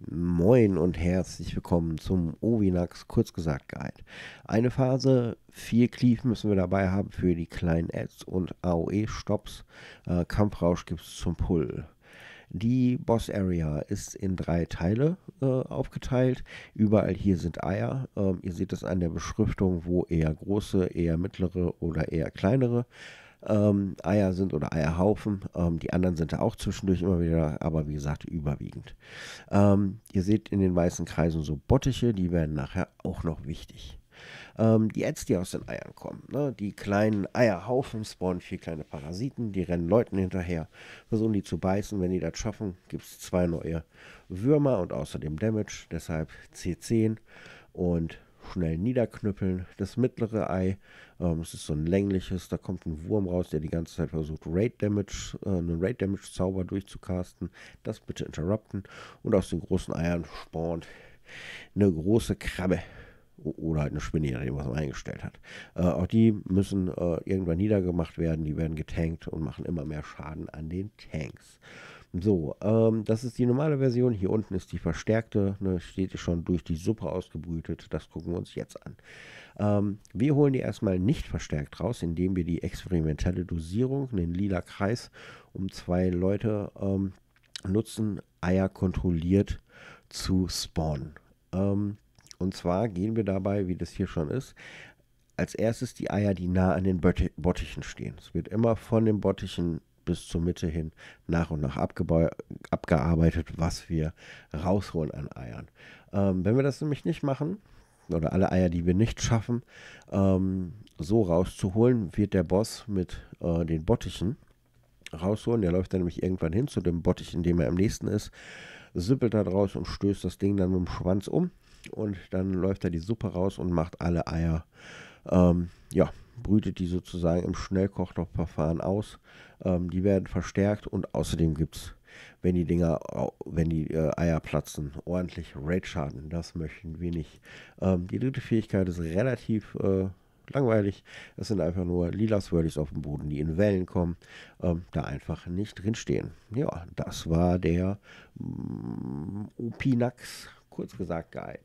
Moin und herzlich willkommen zum Ovinax Kurzgesagt Guide. Eine Phase, vier Cleave müssen wir dabei haben für die kleinen Ads und AOE-Stops. Äh, Kampfrausch gibt es zum Pull. Die Boss Area ist in drei Teile äh, aufgeteilt. Überall hier sind Eier. Ähm, ihr seht es an der Beschriftung, wo eher große, eher mittlere oder eher kleinere ähm, Eier sind oder Eierhaufen. Ähm, die anderen sind da auch zwischendurch immer wieder, aber wie gesagt, überwiegend. Ähm, ihr seht in den weißen Kreisen so Bottiche, die werden nachher auch noch wichtig. Ähm, die Ads, die aus den Eiern kommen, ne? die kleinen Eierhaufen spawnen vier kleine Parasiten, die rennen Leuten hinterher, versuchen die zu beißen. Wenn die das schaffen, gibt es zwei neue Würmer und außerdem Damage, deshalb C10 und schnell niederknüppeln. Das mittlere Ei, ähm, das ist so ein längliches, da kommt ein Wurm raus, der die ganze Zeit versucht, Raid Damage, äh, einen Raid Damage Zauber durchzucasten. Das bitte interrupten. Und aus den großen Eiern spawnt eine große Krabbe. Oder halt eine Spinne, die was man eingestellt hat. Äh, auch die müssen äh, irgendwann niedergemacht werden, die werden getankt und machen immer mehr Schaden an den Tanks. So, ähm, das ist die normale Version. Hier unten ist die verstärkte. Ne, steht schon durch die Suppe ausgebrütet. Das gucken wir uns jetzt an. Ähm, wir holen die erstmal nicht verstärkt raus, indem wir die experimentelle Dosierung, den lila Kreis, um zwei Leute ähm, nutzen, Eier kontrolliert zu spawnen. Ähm, und zwar gehen wir dabei, wie das hier schon ist, als erstes die Eier, die nah an den Bottichen stehen. Es wird immer von den Bottichen bis zur Mitte hin nach und nach abgearbeitet, was wir rausholen an Eiern. Ähm, wenn wir das nämlich nicht machen, oder alle Eier, die wir nicht schaffen, ähm, so rauszuholen, wird der Boss mit äh, den Bottichen rausholen. Der läuft dann nämlich irgendwann hin zu dem Bottich, in dem er am nächsten ist, sippelt da draus und stößt das Ding dann mit dem Schwanz um. Und dann läuft er die Suppe raus und macht alle Eier ähm, ja, brütet die sozusagen im Schnellkochtopfverfahren aus. Ähm, die werden verstärkt und außerdem gibt es, wenn die Dinger, wenn die äh, Eier platzen, ordentlich Raid-Schaden. Das möchten wir nicht. Ähm, die dritte Fähigkeit ist relativ äh, langweilig. Es sind einfach nur lila Swirlies auf dem Boden, die in Wellen kommen, ähm, da einfach nicht drinstehen. Ja, das war der mm, Opinax, kurz gesagt, Guide.